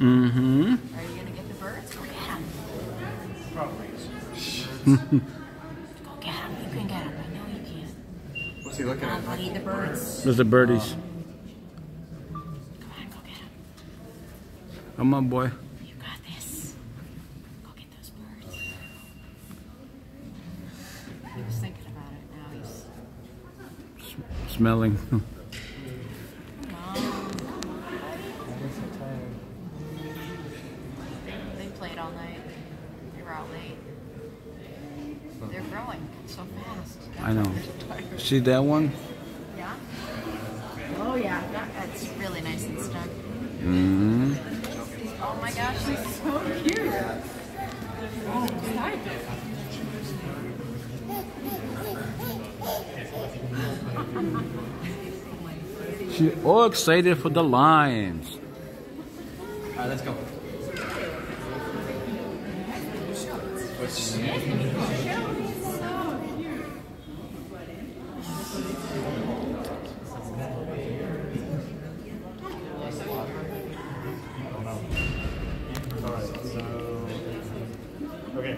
Mm-hmm. Are you gonna get the birds? Go get them. Probably. Go get them. You can get them. I know you can. What's he looking at? on, buddy, the birds. There's the birdies. Come on, go get them. Come on, boy. You got this. Go get those birds. He was thinking about it. Now he's. Smelling. Come on. They, they played all night. They were out late. They're growing so fast. I know. See that one? Yeah. Oh yeah, that, that's really nice and stuck. Mm-hmm. Oh my gosh, she's so cute. Oh, stop it. She's all excited for the lions. Alright, let's go. Alright, Okay.